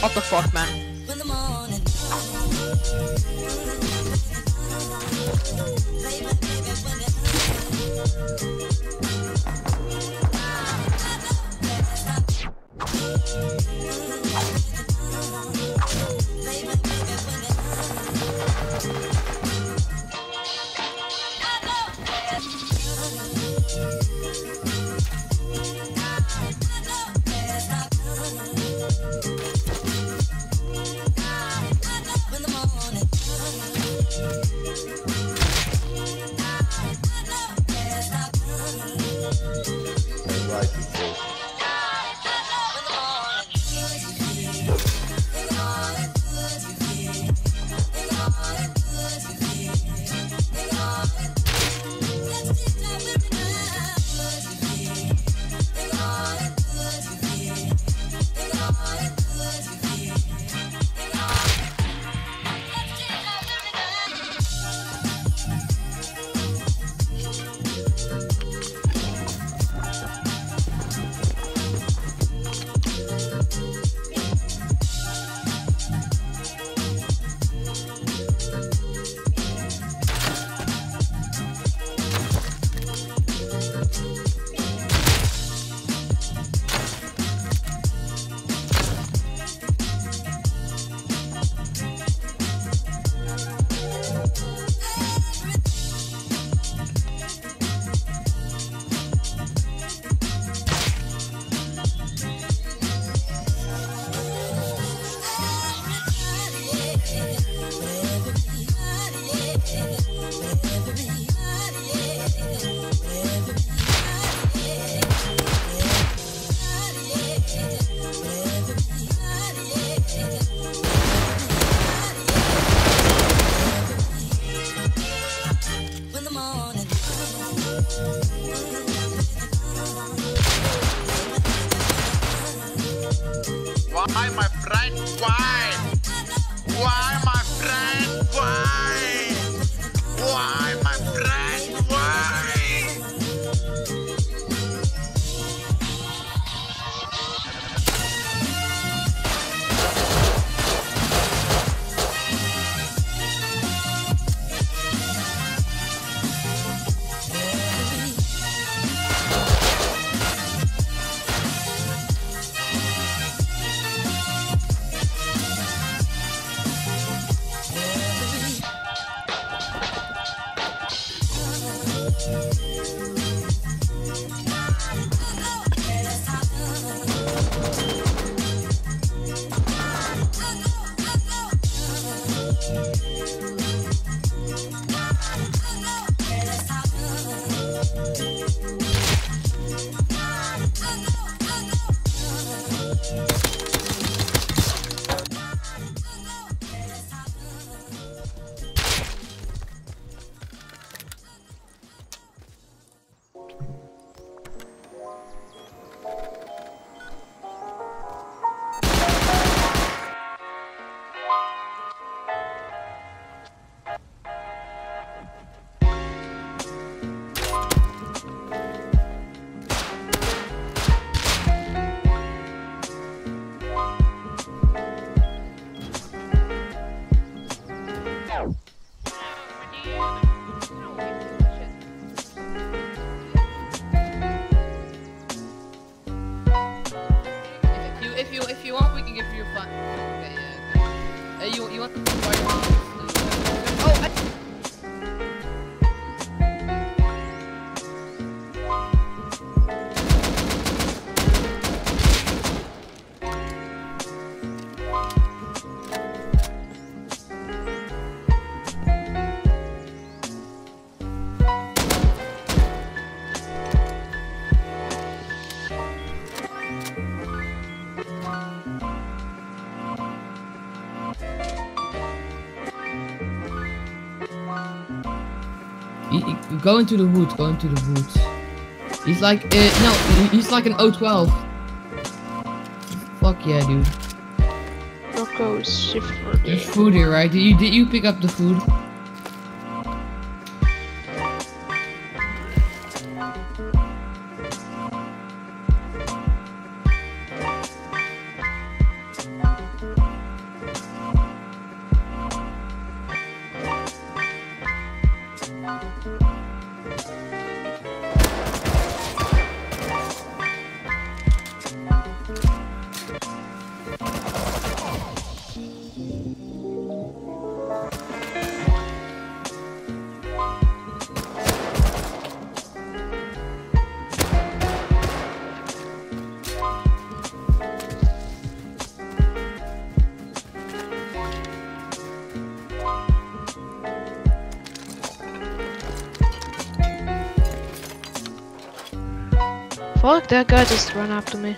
What the fuck, man? Right, people. Why, my If you if you want, we can give you a fun. Okay, yeah. Uh, you you want the fire? You- you- Go into the wood, go into the woods. He's like, uh, no, he's like an O12. Fuck yeah, dude. Rocco There's food here, right? Did you, did you pick up the food? Fuck, that guy just ran after me.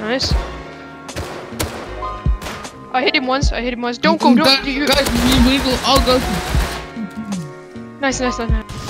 Nice. I hit him once, I hit him once. Don't go, Guys, don't. You, guys, we, we will all go. nice, nice, nice, nice.